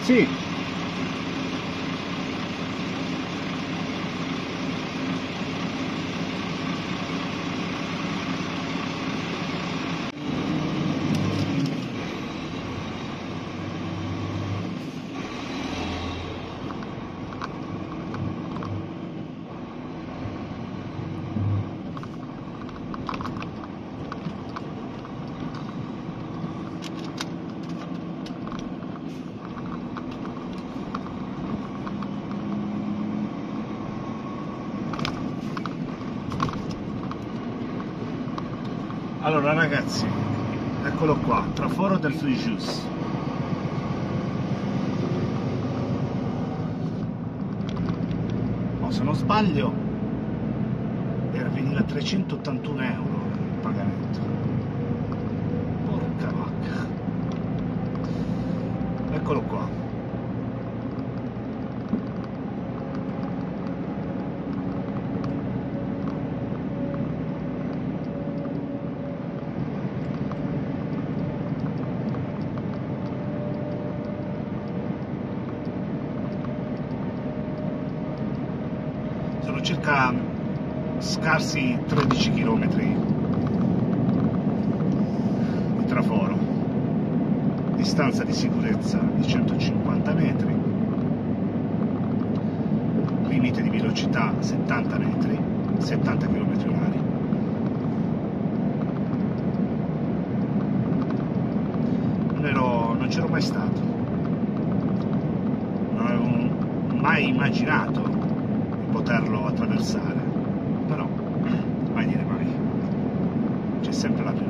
Sí, Allora ragazzi, eccolo qua, traforo del Frijus. Oh, se non sbaglio, era veniva 381 euro il pagamento. Porca vacca. Eccolo qua. Sono circa scarsi 13 km di traforo, distanza di sicurezza di 150 metri, limite di velocità 70 metri, 70 km orari. Non, ero, non c'ero mai stato, non avevo mai immaginato poterlo attraversare. Però, mai dire mai. C'è sempre la prima